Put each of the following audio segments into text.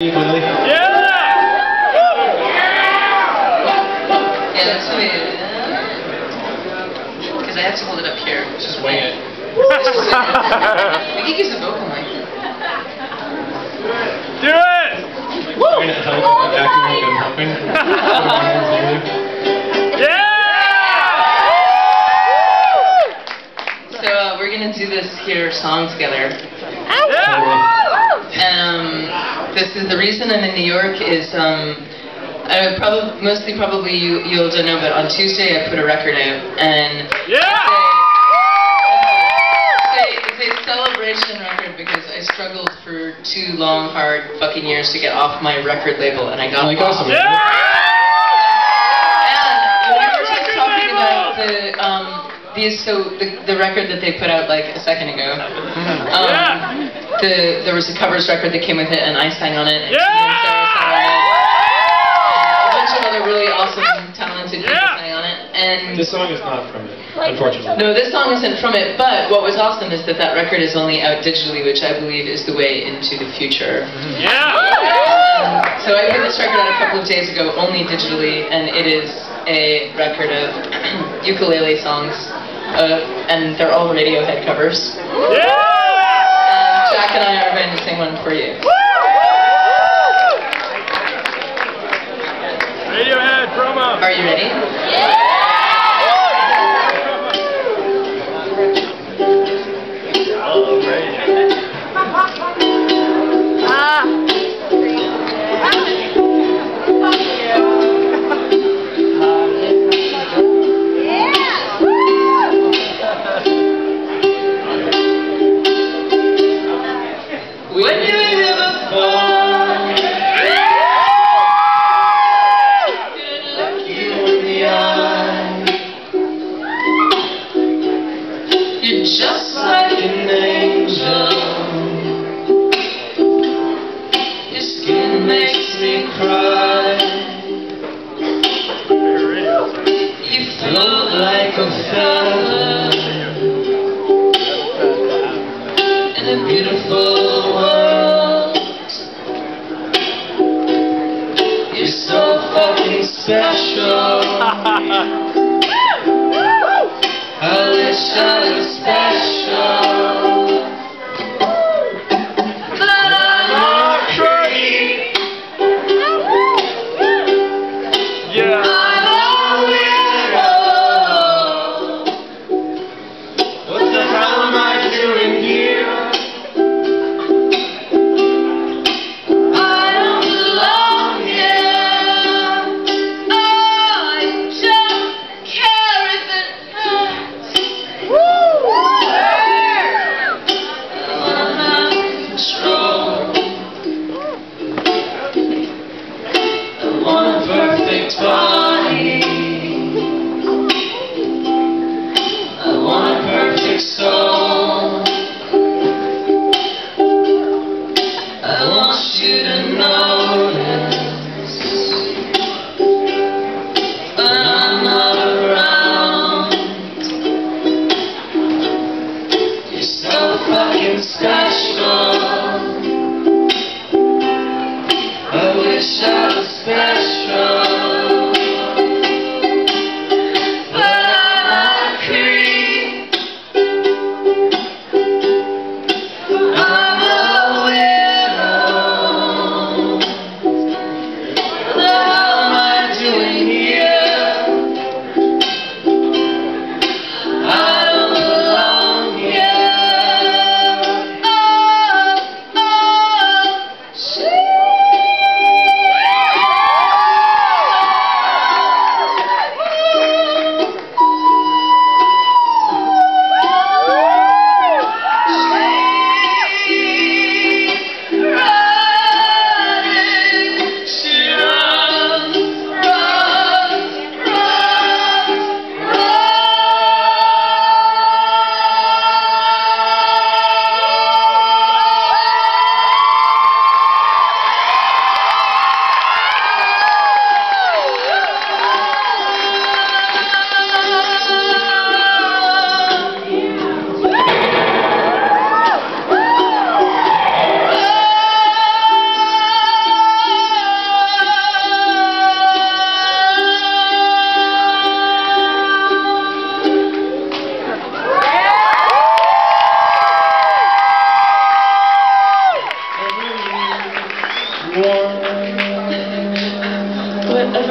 Clearly. Yeah! Yeah, that's the way Because I have to hold it up here. Just wing it. I could use a vocal mic. Do it! Trying to help, acting like I'm helping. Yeah! So uh, we're gonna do this here song together. Yeah! This is the reason I'm in New York is um, I probably mostly probably you you'll don't know, but on Tuesday I put a record out and Yeah! it's a, it's a celebration record because I struggled for two long hard fucking years to get off my record label and I got Like off. awesome. Yeah! And we were just talking about the um these so the, the record that they put out like a second ago. Um, Yeah! The there was a covers record that came with it and I sang on it. And Yeah! And Sarah sang on it. And a bunch of other really awesome, talented people Yeah! sang on it. And This song is not from it, unfortunately. no, this song isn't from it, but what was awesome is that that record is only out digitally, which I believe is the way into the future. Yeah! So I put this record out a couple of days ago, only digitally, and it is a record of ukulele songs, uh, and they're all Radiohead covers. Yeah! Jack and I are going to sing one for you. When you Was special. Perfect body. I want a perfect soul. I want you to notice when I'm not around. You're so fucking special. I wish I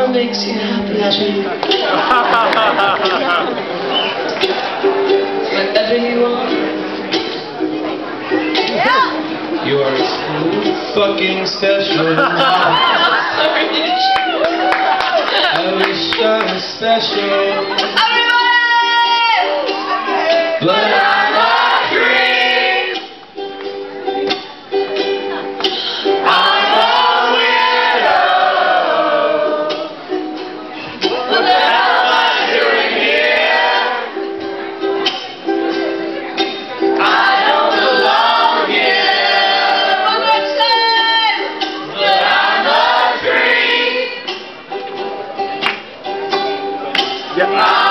Whatever makes you happy, Whatever you want. You are fucking special. Sorry. I wish I was special. Oh, 别